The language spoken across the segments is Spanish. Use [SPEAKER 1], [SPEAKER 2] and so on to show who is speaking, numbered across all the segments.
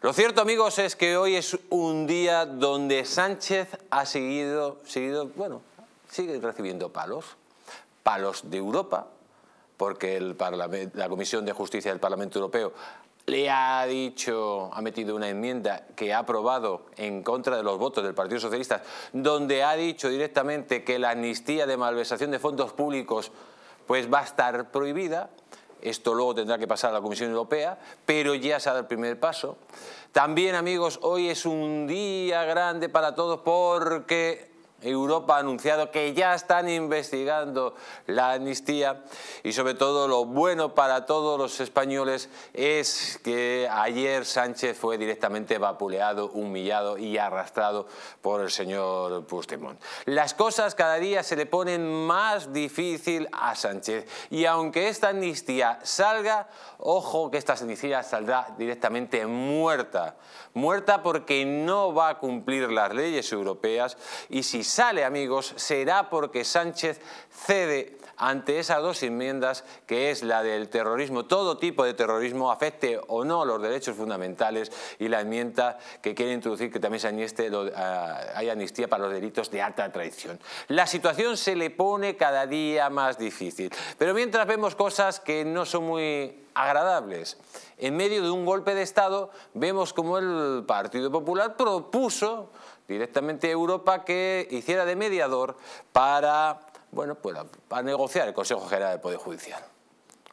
[SPEAKER 1] Lo cierto, amigos, es que hoy es un día donde Sánchez ha seguido, bueno, sigue recibiendo palos. Palos de Europa, porque la Comisión de Justicia del Parlamento Europeo le ha dicho, ha metido una enmienda que ha aprobado en contra de los votos del Partido Socialista, donde ha dicho directamente que la amnistía de malversación de fondos públicos pues va a estar prohibida. Esto luego tendrá que pasar a la Comisión Europea, pero ya se ha dado el primer paso. También, amigos, hoy es un día grande para todos porque Europa ha anunciado que ya están investigando la amnistía y sobre todo lo bueno para todos los españoles es que ayer Sánchez fue directamente vapuleado, humillado y arrastrado por el señor Puigdemont. Las cosas cada día se le ponen más difícil a Sánchez y aunque esta amnistía salga, ojo que esta amnistía saldrá directamente muerta. Muerta porque no va a cumplir las leyes europeas y si sale, amigos, será porque Sánchez cede ante esas dos enmiendas, que es la del terrorismo, todo tipo de terrorismo, afecte o no los derechos fundamentales, y la enmienda que quiere introducir que también se anieste, ah, hay amnistía para los delitos de alta traición. La situación se le pone cada día más difícil, pero mientras vemos cosas que no son muy agradables. En medio de un golpe de Estado vemos como el Partido Popular propuso directamente a Europa que hiciera de mediador para, bueno, pues, para negociar el Consejo General del Poder Judicial.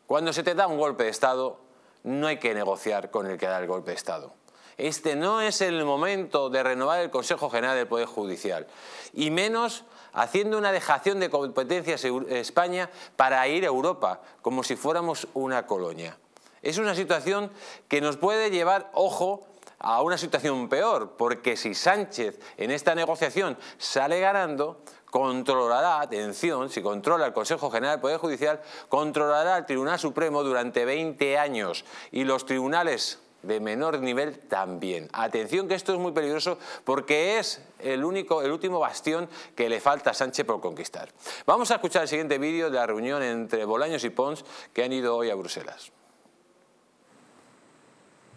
[SPEAKER 1] Cuando se te da un golpe de Estado, no hay que negociar con el que da el golpe de Estado. Este no es el momento de renovar el Consejo General del Poder Judicial, y menos haciendo una dejación de competencias en España para ir a Europa, como si fuéramos una colonia. Es una situación que nos puede llevar, ojo, a una situación peor, porque si Sánchez en esta negociación sale ganando, controlará, atención, si controla el Consejo General del Poder Judicial, controlará el Tribunal Supremo durante 20 años y los tribunales de menor nivel también. Atención que esto es muy peligroso porque es el, único, el último bastión que le falta a Sánchez por conquistar. Vamos a escuchar el siguiente vídeo de la reunión entre Bolaños y Pons que han ido hoy a Bruselas.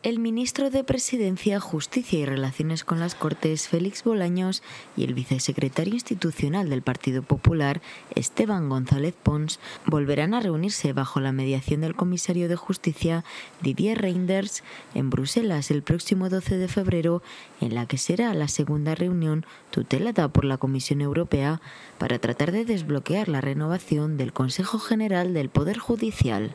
[SPEAKER 2] El ministro de Presidencia, Justicia y Relaciones con las Cortes, Félix Bolaños, y el vicesecretario institucional del Partido Popular, Esteban González Pons, volverán a reunirse bajo la mediación del comisario de Justicia, Didier Reinders, en Bruselas el próximo 12 de febrero, en la que será la segunda reunión tutelada por la Comisión Europea para tratar de desbloquear la renovación del Consejo General del Poder Judicial.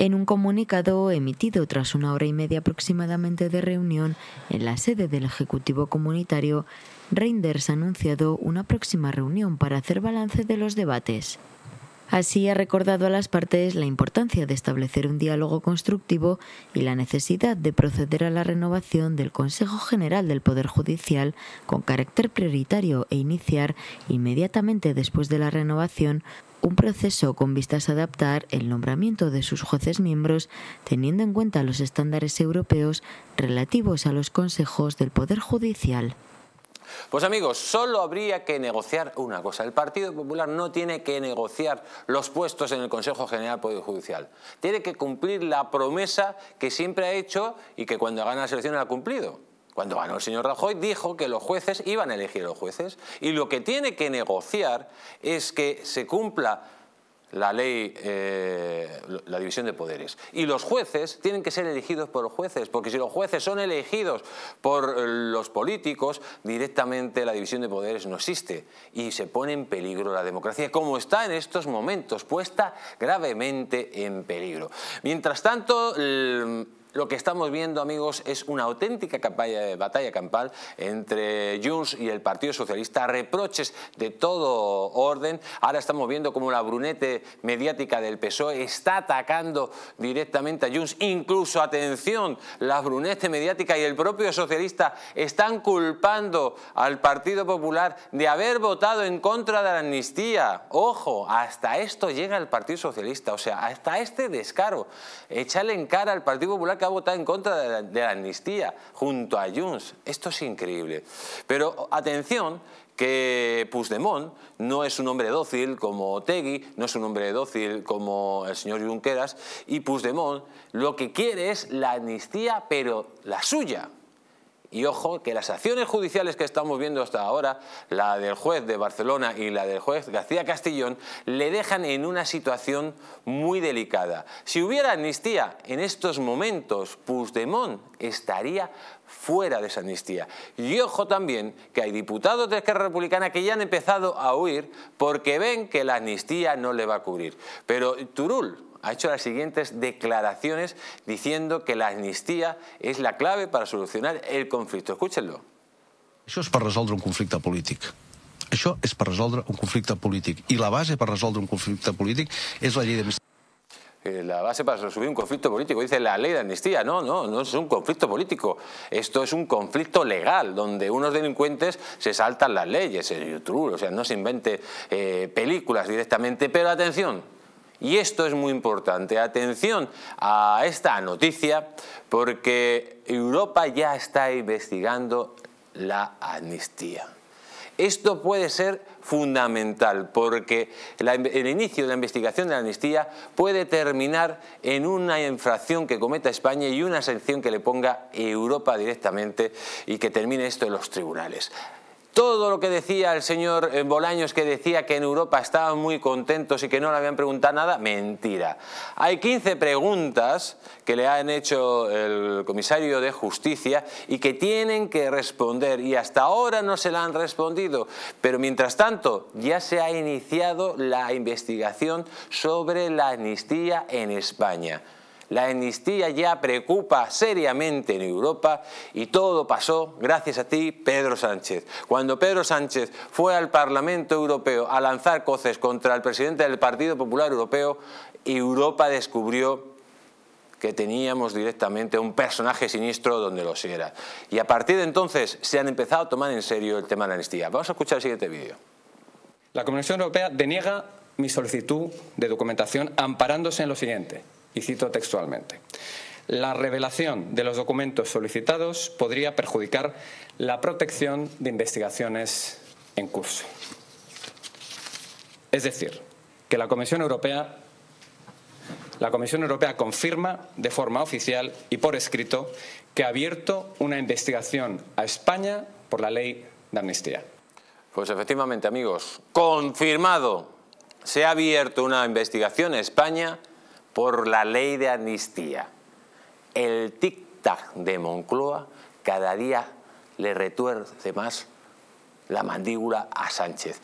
[SPEAKER 2] En un comunicado emitido tras una hora y media aproximadamente de reunión en la sede del Ejecutivo Comunitario, Reinders ha anunciado una próxima reunión para hacer balance de los debates. Así ha recordado a las partes la importancia de establecer un diálogo constructivo y la necesidad de proceder a la renovación del Consejo General del Poder Judicial con carácter prioritario e iniciar inmediatamente después de la renovación un proceso con vistas a adaptar el nombramiento de sus jueces miembros teniendo en cuenta los estándares europeos relativos a los consejos del Poder Judicial.
[SPEAKER 1] Pues amigos, solo habría que negociar una cosa. El Partido Popular no tiene que negociar los puestos en el Consejo General del Poder Judicial. Tiene que cumplir la promesa que siempre ha hecho y que cuando gana las elecciones ha cumplido cuando ganó el señor Rajoy, dijo que los jueces iban a elegir a los jueces. Y lo que tiene que negociar es que se cumpla la ley, eh, la división de poderes. Y los jueces tienen que ser elegidos por los jueces, porque si los jueces son elegidos por los políticos, directamente la división de poderes no existe y se pone en peligro la democracia, como está en estos momentos, puesta gravemente en peligro. Mientras tanto, lo que estamos viendo, amigos, es una auténtica batalla campal entre Junts y el Partido Socialista, reproches de todo orden. Ahora estamos viendo cómo la brunete mediática del PSOE está atacando directamente a Junts. Incluso, atención, la brunete mediática y el propio socialista están culpando al Partido Popular de haber votado en contra de la amnistía. Ojo, hasta esto llega el Partido Socialista, o sea, hasta este descaro. Echarle en cara al Partido Popular Dinamarca ha votado en contra de la, de la amnistía junto a Junts. Esto es increíble. Pero atención, que Puigdemont no es un hombre dócil como Tegui, no es un hombre dócil como el señor Junqueras, y Puigdemont lo que quiere es la amnistía, pero la suya. Y ojo, que las acciones judiciales que estamos viendo hasta ahora, la del juez de Barcelona y la del juez García Castellón, le dejan en una situación muy delicada. Si hubiera amnistía en estos momentos, Puigdemont estaría fuera de esa amnistía. Y ojo también que hay diputados de Esquerra Republicana que ya han empezado a huir porque ven que la amnistía no le va a cubrir. Pero Turul, ha hecho las siguientes declaraciones diciendo que la amnistía es la clave para solucionar el conflicto. Escúchenlo.
[SPEAKER 3] Això és per resoldre un conflicte polític. Això és per resoldre un conflicte polític. I la base per resoldre un conflicte polític és la llei d'amnistia.
[SPEAKER 1] Eh, la base para resolver un conflicto político. Dice la ley de amnistía. No, no, no es un conflicto político. Esto es un conflicto legal, donde unos delincuentes se saltan las leyes. O sea, no se invente eh, películas directamente. Pero atención, y esto es muy importante. Atención a esta noticia porque Europa ya está investigando la amnistía. Esto puede ser fundamental porque el inicio de la investigación de la amnistía puede terminar en una infracción que cometa España y una sanción que le ponga Europa directamente y que termine esto en los tribunales todo lo que decía el señor eh, Bolaños, que decía que en Europa estaban muy contentos y que no le habían preguntado nada, mentira. Hay 15 preguntas que le han hecho el comisario de Justicia y que tienen que responder y hasta ahora no se la han respondido. Pero mientras tanto ya se ha iniciado la investigación sobre la amnistía en España. La amnistía ya preocupa seriamente en Europa y todo pasó gracias a ti, Pedro Sánchez. Cuando Pedro Sánchez fue al Parlamento Europeo a lanzar coces contra el presidente del Partido Popular Europeo, Europa descubrió que teníamos directamente un personaje siniestro donde lo era. Y a partir de entonces se han empezado a tomar en serio el tema de la amnistía. Vamos a escuchar el siguiente vídeo.
[SPEAKER 4] La Comisión Europea deniega mi solicitud de documentación amparándose en lo siguiente y cito textualmente. La revelación de los documentos solicitados podría perjudicar la protección de investigaciones en curso. Es decir, que la Comisión Europea la Comisión Europea confirma de forma oficial y por escrito que ha abierto una investigación a España por la ley de amnistía.
[SPEAKER 1] Pues efectivamente, amigos, confirmado. Se ha abierto una investigación a España por la ley de amnistía. El tic-tac de Moncloa cada día le retuerce más la mandíbula a Sánchez.